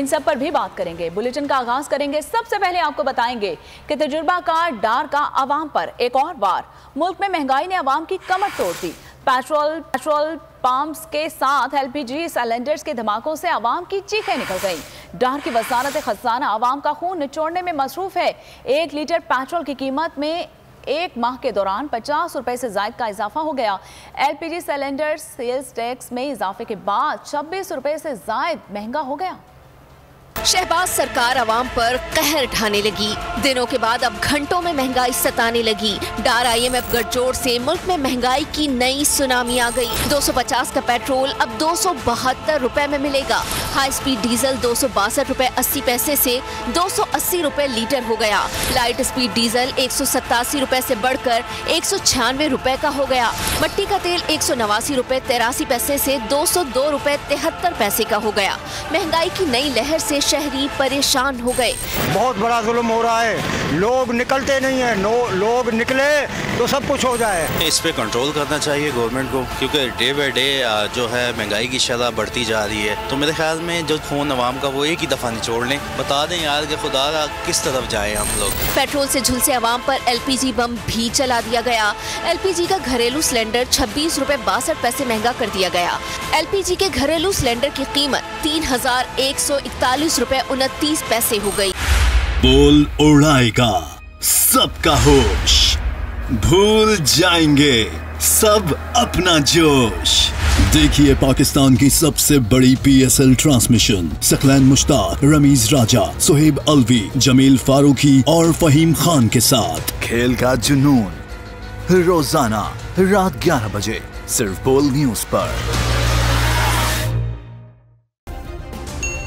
इन सब पर भी बात करेंगे, बुलेटिन का आगाज़ करेंगे। सबसे पहले आपको बताएँगे कि तजुर्बाकार डार का आवाम पर एक और बार मुल्क में महँगाई ने आवाम की कमर तोड़ दी। पेट्रोल पेट्रोल पंप्स के साथ एलपीजी सिलेंडर्स के धमाकों से आवाम की चीखें निकल गईं। डार की वजारत खजाना आवाम का खून निचोड़ने में मसरूफ है। एक लीटर पेट्रोल की कीमत में एक माह के दौरान पचास रुपए से जायद का इजाफा हो गया। एलपीजी सिलेंडर, सेल्स टैक्स में इजाफे के बाद छब्बीस रुपए से जायद महँगा हो गया। शहबाज सरकार आवाम पर कहर ढाने लगी। दिनों के बाद अब घंटों में महँगाई सताने लगी। डार आईएमएफ गठजोड़ से मुल्क में महँगाई की नई सुनामी आ गई। 250 का पेट्रोल अब दो सौ बहत्तर रूपए में मिलेगा। हाई स्पीड डीजल दो सौ बासठ रूपए अस्सी पैसे से दो सौ अस्सी रूपए लीटर हो गया। लाइट स्पीड डीजल एक सौ सतासी रूपए ऐसी बढ़कर एक सौ छियानवे रूपए का हो गया। मट्टी का तेल एक सौ नवासी रूपए तिरासी पैसे ऐसी दो सौ दो रूपए तिहत्तर पैसे का हो गया। महँगाई की नई लहर ऐसी शहरी परेशान हो गए। बहुत बड़ा जुल्म हो रहा है। लोग निकलते नहीं है। नो लोग निकले तो सब कुछ हो जाए। इस पे कंट्रोल करना चाहिए गवर्नमेंट को क्योंकि डे बाई डे जो है महँगाई की शरह बढ़ती जा रही है। तो मेरे ख्याल में जो खून आवाम का वो एक ही दफ़ा निचोड़ लें। बता दें यार कि खुदा किस तरफ़ जाए हम लोग। पेट्रोल से झुलसे अवाम पर एलपीजी बम भी चला दिया गया। एलपीजी का घरेलू सिलेंडर छब्बीस रूपए बासठ पैसे महँगा कर दिया गया। एलपीजी के घरेलू सिलेंडर की कीमत तीन हज़ार एक सौ इकतालीस रूपए उनतीस पैसे हो गई। बोल उड़ाएगा, सबका होश। भूल जाएँगे, सब अपना जोश। देखिए पाकिस्तान की सबसे बड़ी पीएसएल ट्रांसमिशन सकलैन मुश्ताक, रमीज राजा, सोहेब अलवी, जमील फारूकी और फहीम खान के साथ। खेल का जुनून, रोज़ाना, रात 11 बजे, सिर्फ़ बोल न्यूज़ पर।